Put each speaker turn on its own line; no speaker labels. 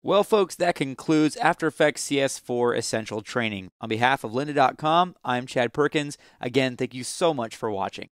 Well, folks, that concludes After Effects CS4 Essential Training. On behalf of lynda.com, I'm Chad Perkins. Again, thank you so much for watching.